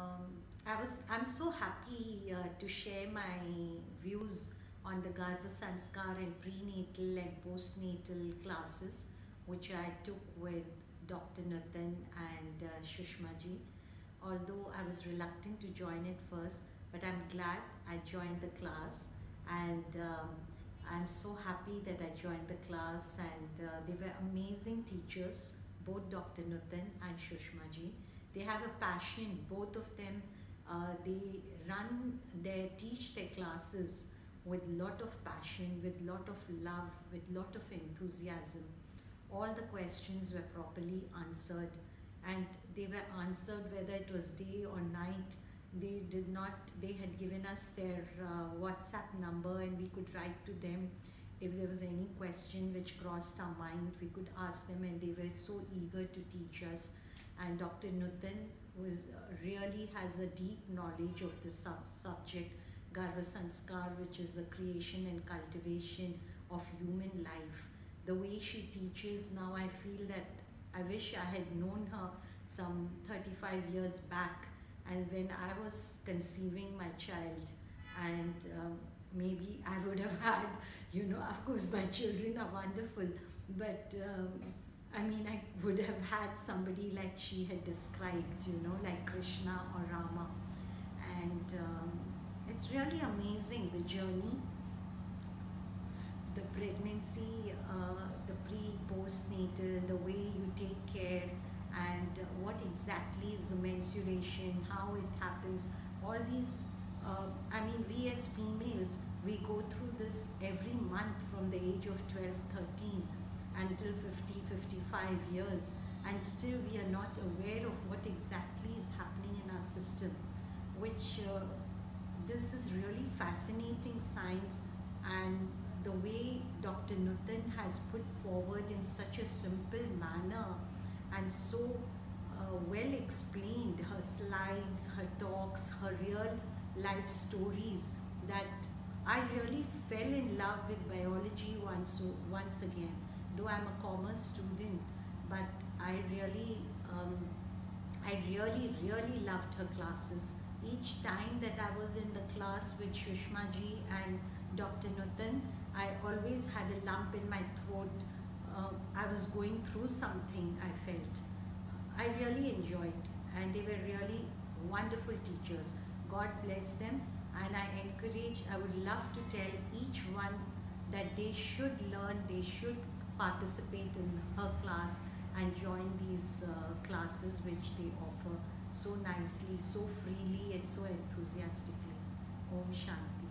Um, I was I'm so happy uh, to share my views on the Garbha Sanskar and prenatal and postnatal classes which I took with Dr. Nutan and uh, Shushma ji. Although I was reluctant to join it first, but I'm glad I joined the class and um, I'm so happy that I joined the class and uh, they were amazing teachers, both Dr. Nutan and Shushma ji. They have a passion, both of them. Uh, they run their teach their classes with lot of passion, with lot of love, with lot of enthusiasm. All the questions were properly answered and they were answered whether it was day or night. They did not, they had given us their uh, WhatsApp number and we could write to them if there was any question which crossed our mind, we could ask them and they were so eager to teach us. And Dr. Nutan was uh, really has a deep knowledge of the sub subject Garbha Sanskar, which is the creation and cultivation of human life. The way she teaches now, I feel that I wish I had known her some 35 years back and when I was conceiving my child and um, maybe I would have had, you know, of course my children are wonderful, but um, I mean, I would have had somebody like she had described, you know, like Krishna or Rama. And um, it's really amazing the journey, the pregnancy, uh, the pre postnatal, the way you take care, and what exactly is the menstruation, how it happens, all these. Uh, I mean, we as females, we go through this every month from the age of 12, 13 until 50, 55 years and still we are not aware of what exactly is happening in our system which uh, this is really fascinating science and the way Dr. Nutan has put forward in such a simple manner and so uh, well explained her slides, her talks, her real life stories that I really fell in love with biology once, once again though I'm a commerce student, but I really, um, I really, really loved her classes. Each time that I was in the class with Shushma ji and Dr. Nutan, I always had a lump in my throat. Uh, I was going through something, I felt. I really enjoyed and they were really wonderful teachers. God bless them and I encourage, I would love to tell each one that they should learn, they should participate in her class and join these uh, classes which they offer so nicely, so freely and so enthusiastically. Om Shanti.